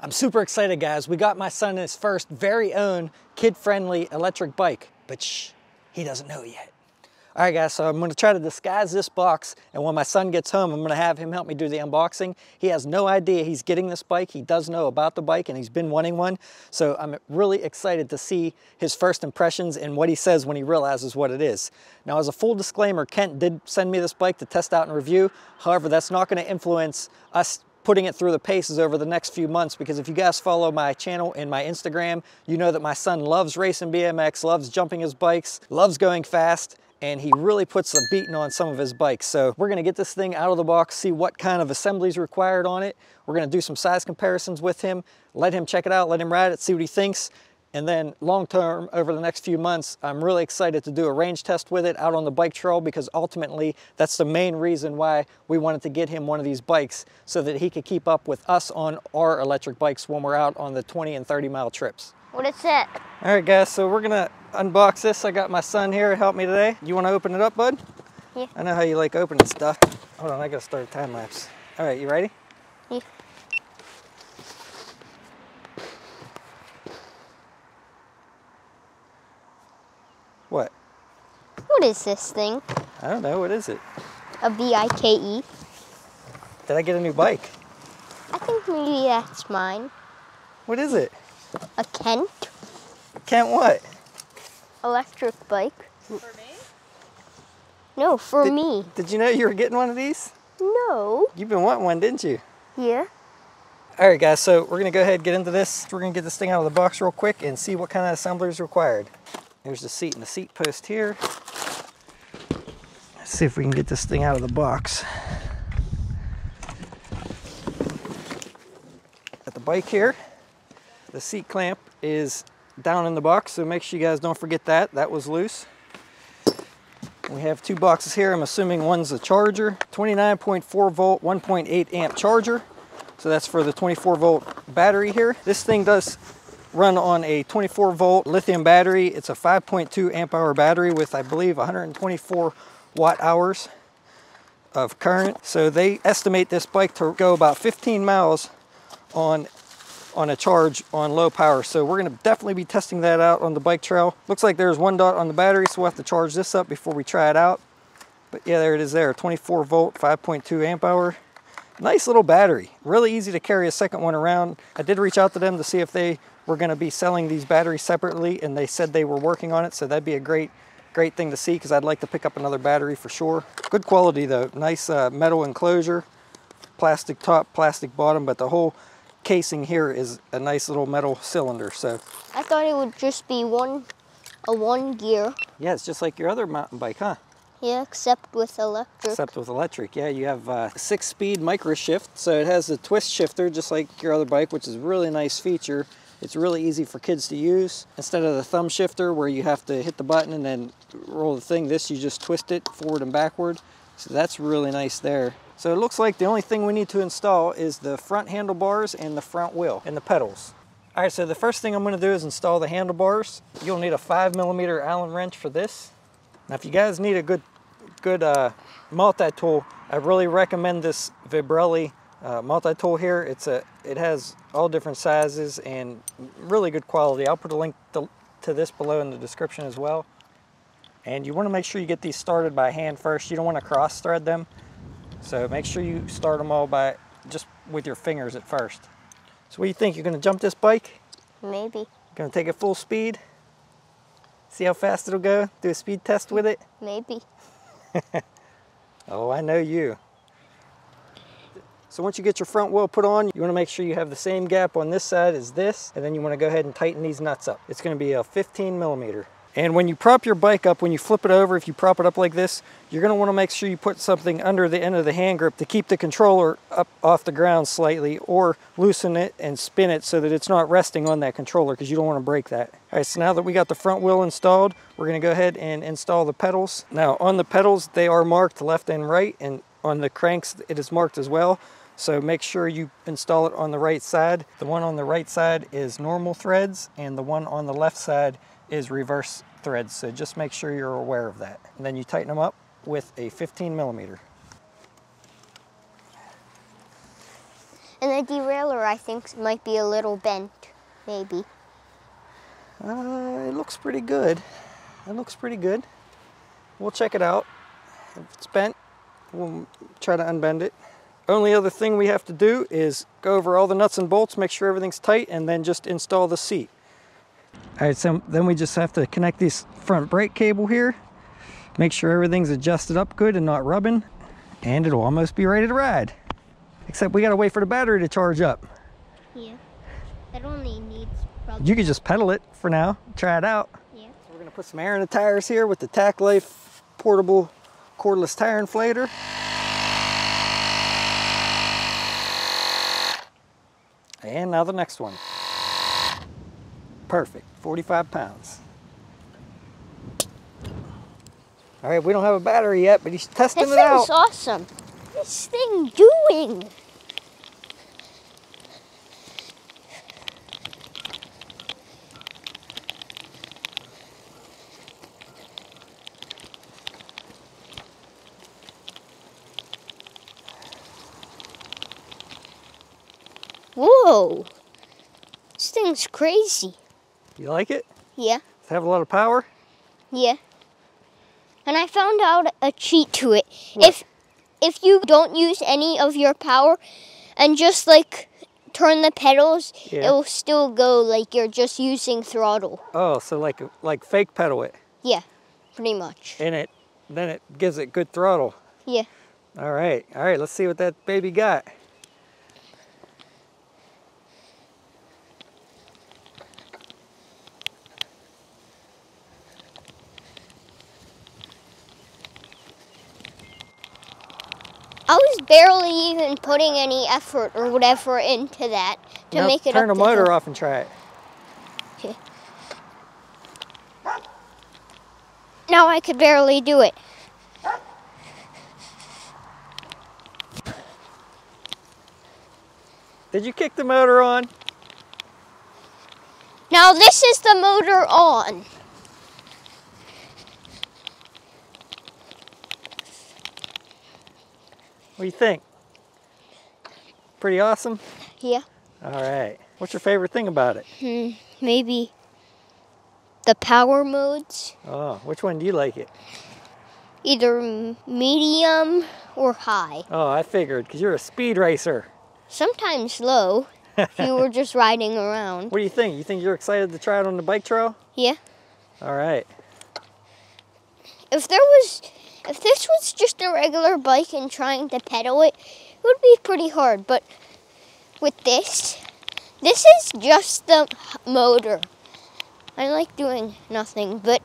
I'm super excited guys. We got my son his first very own kid-friendly electric bike, but shh, he doesn't know yet. All right guys, so I'm gonna try to disguise this box and when my son gets home, I'm gonna have him help me do the unboxing. He has no idea he's getting this bike. He does know about the bike and he's been wanting one. So I'm really excited to see his first impressions and what he says when he realizes what it is. Now as a full disclaimer, Kent did send me this bike to test out and review. However, that's not gonna influence us putting it through the paces over the next few months because if you guys follow my channel and my Instagram, you know that my son loves racing BMX, loves jumping his bikes, loves going fast, and he really puts a beating on some of his bikes. So we're gonna get this thing out of the box, see what kind of assemblies required on it. We're gonna do some size comparisons with him, let him check it out, let him ride it, see what he thinks. And then long term, over the next few months, I'm really excited to do a range test with it out on the bike trail because ultimately that's the main reason why we wanted to get him one of these bikes so that he could keep up with us on our electric bikes when we're out on the 20 and 30 mile trips. What is it? All right guys, so we're gonna unbox this. I got my son here to help me today. You wanna open it up, bud? Yeah. I know how you like opening stuff. Hold on, I gotta start a time lapse. All right, you ready? Yeah. What? What is this thing? I don't know, what is it? A V-I-K-E? Did I get a new bike? I think maybe that's mine. What is it? A Kent Kent what? electric bike. For me? No, for Did- me. Did you know you were getting one of these? No. You've been wanting one, didn't you? Yeah. All right, guys, so we're gonna go ahead and get into this. We're gonna get this thing out of the box real quick and see what kind of assembly is required. There's the seat and the seat post here. Let's see if we can get this thing out of the box. Got the bike here, the seat clamp is down in the box, so make sure you guys don't forget that. That was loose. We have two boxes here. I'm assuming one's a charger, 29.4 volt, 1.8 amp charger. So that's for the 24 volt battery here. This thing does run on a 24 volt lithium battery. It's a 5.2 amp hour battery with, I believe, 124 watt hours of current. So they estimate this bike to go about 15 miles on on a charge on low power. So we're gonna definitely be testing that out on the bike trail. Looks like there's one dot on the battery, so we'll have to charge this up before we try it out. But yeah, there it is there, 24 volt, 5.2 amp hour. Nice little battery. Really easy to carry a second one around. I did reach out to them to see if they were gonna be selling these batteries separately and they said they were working on it. So that'd be a great, great thing to see because I'd like to pick up another battery for sure. Good quality though, nice uh, metal enclosure, plastic top, plastic bottom, but the whole casing here is a nice little metal cylinder. So I thought it would just be one, a one gear. yeah, it's just like your other mountain bike, huh? Yeah, except with electric. Except with electric. Yeah, you have a six speed microSHIFT. So it has a twist shifter just like your other bike, which is a really nice feature. It's really easy for kids to use. Instead of the thumb shifter where you have to hit the button and then roll the thing, this you just twist it forward and backward. So that's really nice there. So it looks like the only thing we need to install is the front handlebars and the front wheel and the pedals. All right, so the first thing I'm gonna do is install the handlebars. You'll need a five millimeter Allen wrench for this. Now, if you guys need a good, good uh, multi-tool, I really recommend this Vibrelli uh, multi-tool here. It's a, it has all different sizes and really good quality. I'll put a link to, to this below in the description as well. And you want to make sure you get these started by hand first. You don't want to cross thread them. So make sure you start them all by just with your fingers at first. So what do you think? You're going to jump this bike? Maybe. Going to take it full speed? See how fast it'll go? Do a speed test with it? Maybe. Oh, I know you. So once you get your front wheel put on, you want to make sure you have the same gap on this side as this, and then you want to go ahead and tighten these nuts up. It's going to be a 15 millimeter. And when you prop your bike up, when you flip it over, if you prop it up like this, you're going to want to make sure you put something under the end of the hand grip to keep the controller up off the ground slightly or loosen it and spin it so that it's not resting on that controller because you don't want to break that. All right, so now that we got the front wheel installed, we're going to go ahead and install the pedals. Now on the pedals, they are marked left and right and on the cranks, it is marked as well. So make sure you install it on the right side. The one on the right side is normal threads and the one on the left side is reverse threads. So just make sure you're aware of that. And then you tighten them up with a 15 millimeter. And the derailleur, I think, might be a little bent, maybe. Uh, it looks pretty good. It looks pretty good. We'll check it out. If it's bent, we'll try to unbend it. Only other thing we have to do is go over all the nuts and bolts, make sure everything's tight, and then just install the seat. All right, so then we just have to connect this front brake cable here, make sure everything's adjusted up good and not rubbing, and it'll almost be ready to ride. Except we gotta wait for the battery to charge up. Yeah. That only needs probably. You could just pedal it for now, try it out. Yeah. So we're gonna put some air in the tires here with the Tacklife portable cordless tire inflator. And now the next one. Perfect, 45 pounds. All right, we don't have a battery yet, but he's testing This it out. This thing's awesome. This thing doing. Whoa. This thing's crazy. You like it? Yeah. Does it have a lot of power? Yeah. And I found out a cheat to it. What? If if you don't use any of your power and just like turn the pedals, Yeah. it will still go like you're just using throttle. Oh, so like like fake pedal it, Yeah, pretty much. and it then it gives it good throttle. Yeah. All right, all right. Let's see what that baby got. I was barely even putting any effort or whatever into that to Now, make it turn the motor off and try it. Okay. Now I could barely do it. Did you kick the motor on? Now this is the motor on. What do you think? Pretty awesome. Yeah. All right. What's your favorite thing about it? Hmm, maybe the power modes, Oh, which one do you like it? either medium or high. Oh, I figured because you're a speed racer. Sometimes slow, if you were just riding around. What do you think? You think you're excited to try it on the bike trail? Yeah. All right. If there was if this was just a regular bike and trying to pedal it, it would be pretty hard, but with this, this is just the motor. I like doing nothing but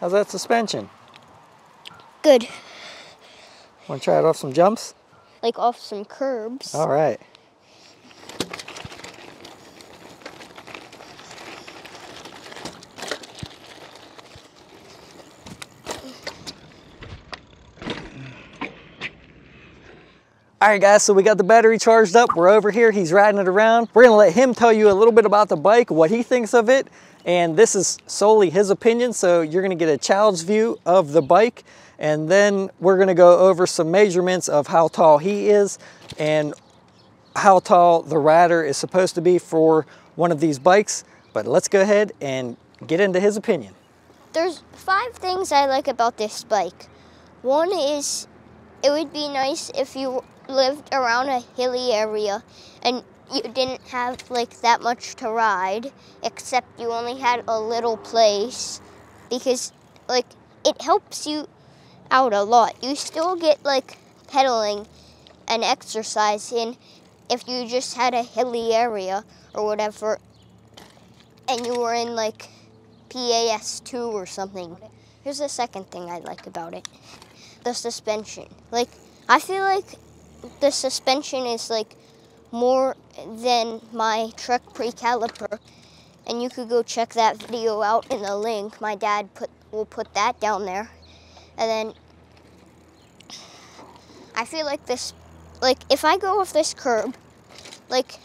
How's that suspension? good. Want to try it off some jumps? Like off some curbs. All right. All right, guys, so we got the battery charged up. We're over here. He's riding it around. We're gonna let him tell you a little bit about the bike, what he thinks of it, and this is solely his opinion, so you're gonna get a child's view of the bike, and then we're gonna go over some measurements of how tall he is and how tall the rider is supposed to be for one of these bikes. But let's go ahead and get into his opinion. There's five things I like about this bike. One is it would be nice if you lived around a hilly area and you didn't have like that much to ride, except you only had a little place because like it helps you out a lot. You still get like pedaling and exercise in if you just had a hilly area or whatever and you were in like PAS2 or something. Here's the second thing I like about it the suspension. Like, I feel like the suspension is like more than my Trek Precaliber. And you could go check that video out in the link. My dad put will put that down there. And then I feel like this like if I go off this curb, like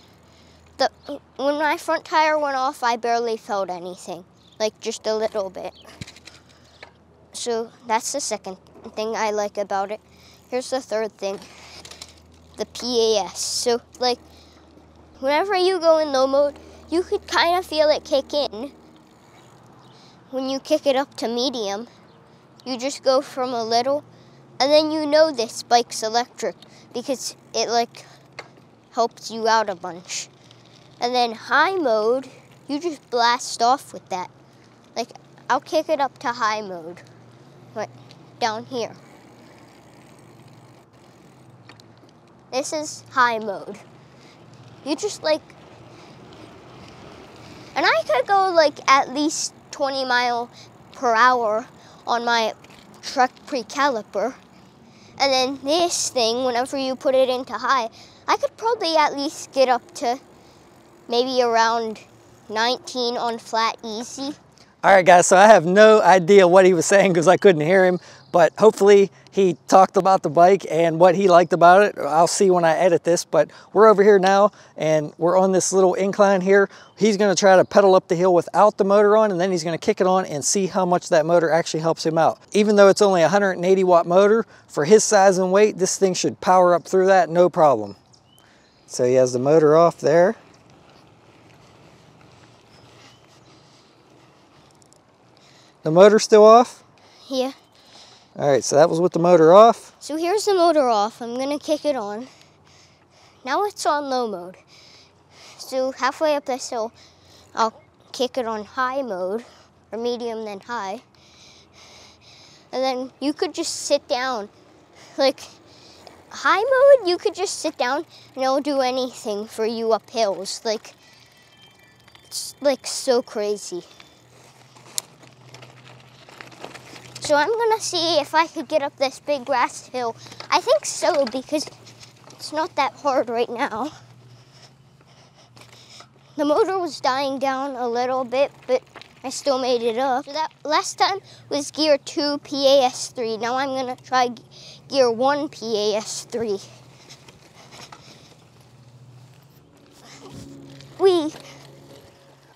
the when my front tire went off, I barely felt anything, like just a little bit. So that's the second thing I like about it. Here's the third thing. The PAS. So like whenever you go in low mode, you could kind of feel it kick in. When you kick it up to medium, you just go from a little, and then you know this bike's electric because it like helps you out a bunch. And then high mode, you just blast off with that. Like I'll kick it up to high mode, right down here. This is high mode. You just like, and I could go like at least 20 mile per hour on my Trek Precaliber. And then this thing, whenever you put it into high, I could probably at least get up to maybe around 19 on flat easy. All right, guys, so I have no idea what he was saying because I couldn't hear him, but hopefully he talked about the bike and what he liked about it. I'll see when I edit this, but we're over here now and we're on this little incline here. He's gonna try to pedal up the hill without the motor on and then he's gonna kick it on and see how much that motor actually helps him out. Even though it's only a 180 watt motor, for his size and weight, this thing should power up through that, no problem. So he has the motor off there. The motor still off? Yeah. All right, so that was with the motor off. So here's the motor off. I'm gonna kick it on. Now it's on low mode. So halfway up this hill, I'll kick it on high mode, or medium then high. And then you could just sit down. Like high mode, you could just sit down and it'll do anything for you up hills. Like it's like so crazy. So I'm gonna see if I could get up this big grass hill. I think so because it's not that hard right now. The motor was dying down a little bit, but I still made it up. So that last time was gear 2 PAS3. Now I'm gonna try gear 1 PAS3. We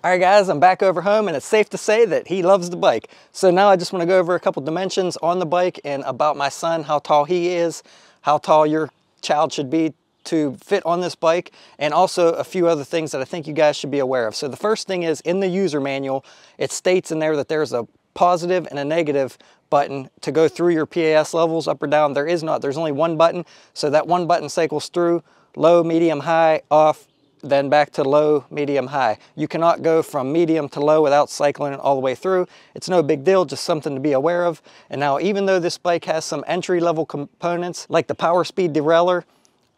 All right guys, I'm back over home and it's safe to say that he loves the bike. So now I just wanna go over a couple dimensions on the bike and about my son, how tall he is, how tall your child should be to fit on this bike, and also a few other things that I think you guys should be aware of. So the first thing is in the user manual, it states in there that there's a positive and a negative button to go through your PAS levels up or down. There is not, there's only one button. So that one button cycles through low, medium, high, off, then back to low, medium, high. You cannot go from medium to low without cycling it all the way through. It's no big deal, just something to be aware of. And now even though this bike has some entry level components like the power speed derailleur,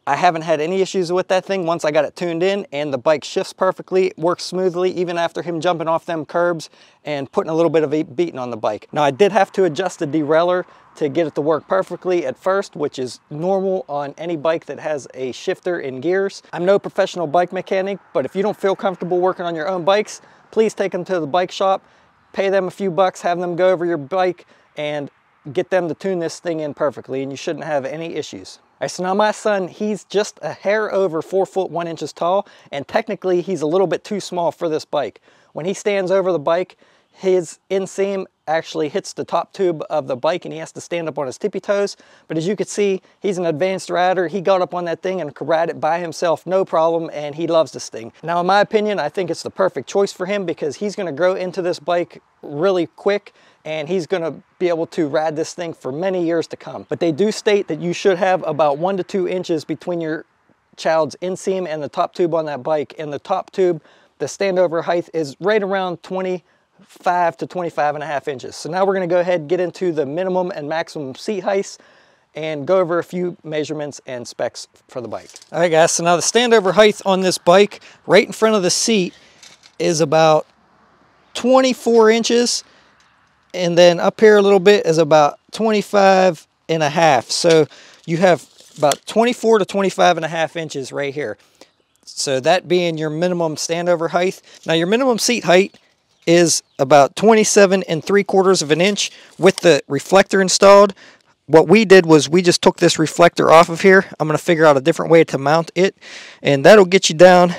I haven't had any issues with that thing once I got it tuned in and the bike shifts perfectly, works smoothly even after him jumping off them curbs and putting a little bit of a beating on the bike. Now I did have to adjust the derailleur to get it to work perfectly at first, which is normal on any bike that has a shifter in gears. I'm no professional bike mechanic, but if you don't feel comfortable working on your own bikes, please take them to the bike shop, pay them a few bucks, have them go over your bike and get them to tune this thing in perfectly and you shouldn't have any issues. So now my son, he's just a hair over four foot one inches tall, and technically he's a little bit too small for this bike. When he stands over the bike, his inseam actually hits the top tube of the bike and he has to stand up on his tippy toes. But as you can see, he's an advanced rider. He got up on that thing and could ride it by himself, no problem, and he loves this thing. Now, in my opinion, I think it's the perfect choice for him because he's gonna grow into this bike really quick and he's gonna be able to ride this thing for many years to come. But they do state that you should have about one to two inches between your child's inseam and the top tube on that bike. And the top tube, the standover height is right around 25 to 25 and a half inches. So now we're gonna go ahead and get into the minimum and maximum seat heights and go over a few measurements and specs for the bike. All right guys, so now the standover height on this bike right in front of the seat is about 24 inches and then up here a little bit is about 25 and a half. So you have about 24 to 25 and a half inches right here. So that being your minimum standover height. Now your minimum seat height is about 27 and 3 quarters of an inch with the reflector installed. What we did was we just took this reflector off of here. I'm going to figure out a different way to mount it. And that'll get you down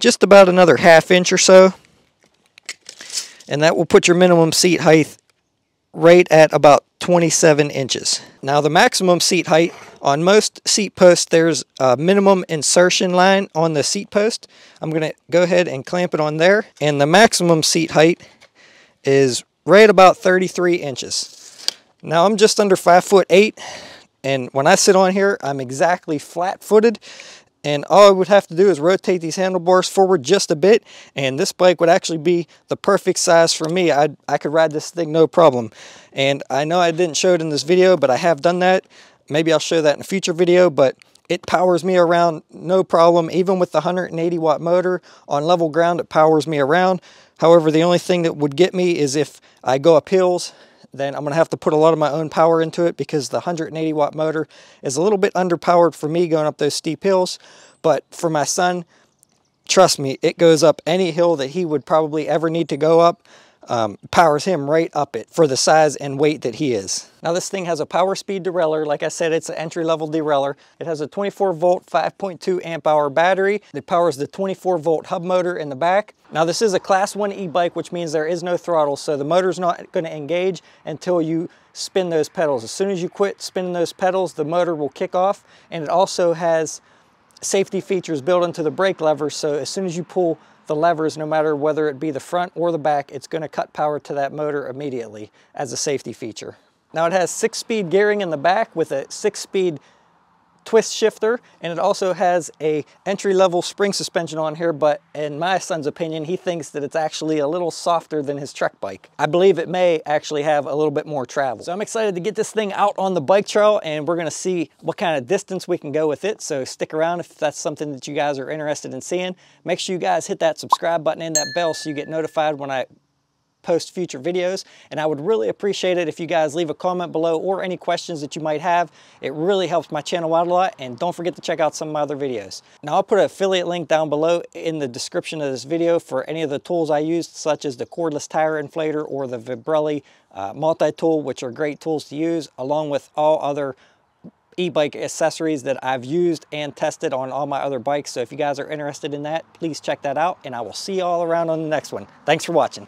just about another half inch or so and that will put your minimum seat height right at about 27 inches. Now the maximum seat height on most seat posts, there's a minimum insertion line on the seat post. I'm gonna go ahead and clamp it on there. And the maximum seat height is right about 33 inches. Now I'm just under five foot eight. And when I sit on here, I'm exactly flat footed and all I would have to do is rotate these handlebars forward just a bit and this bike would actually be the perfect size for me. I, I could ride this thing no problem. And I know I didn't show it in this video, but I have done that. Maybe I'll show that in a future video, but it powers me around no problem. Even with the 180 watt motor on level ground, it powers me around. However, the only thing that would get me is if I go up hills then I'm going to have to put a lot of my own power into it because the 180 watt motor is a little bit underpowered for me going up those steep hills. But for my son, trust me, it goes up any hill that he would probably ever need to go up. Um, powers him right up it for the size and weight that he is. Now this thing has a power speed derailleur. Like I said, it's an entry level derailleur. It has a 24 volt, 5.2 amp hour battery that powers the 24 volt hub motor in the back. Now this is a class one e-bike, which means there is no throttle. So the motor's not gonna engage until you spin those pedals. As soon as you quit spinning those pedals, the motor will kick off. And it also has safety features built into the brake lever. So as soon as you pull the levers, no matter whether it be the front or the back, it's gonna cut power to that motor immediately as a safety feature. Now it has six speed gearing in the back with a six speed twist shifter and it also has a entry-level spring suspension on here but in my son's opinion he thinks that it's actually a little softer than his trek bike. I believe it may actually have a little bit more travel. So I'm excited to get this thing out on the bike trail and we're gonna see what kind of distance we can go with it so stick around if that's something that you guys are interested in seeing. Make sure you guys hit that subscribe button and that bell so you get notified when I post future videos. And I would really appreciate it if you guys leave a comment below or any questions that you might have. It really helps my channel out a lot. And don't forget to check out some of my other videos. Now I'll put an affiliate link down below in the description of this video for any of the tools I used, such as the cordless tire inflator or the Vibrelli uh, multi-tool, which are great tools to use, along with all other e-bike accessories that I've used and tested on all my other bikes. So if you guys are interested in that, please check that out and I will see you all around on the next one. Thanks for watching.